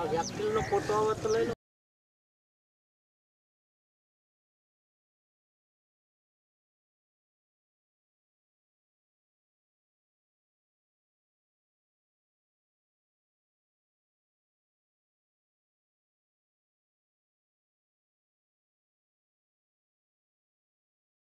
આ વ્યક્તિનો ફોટો આવે તો લઈ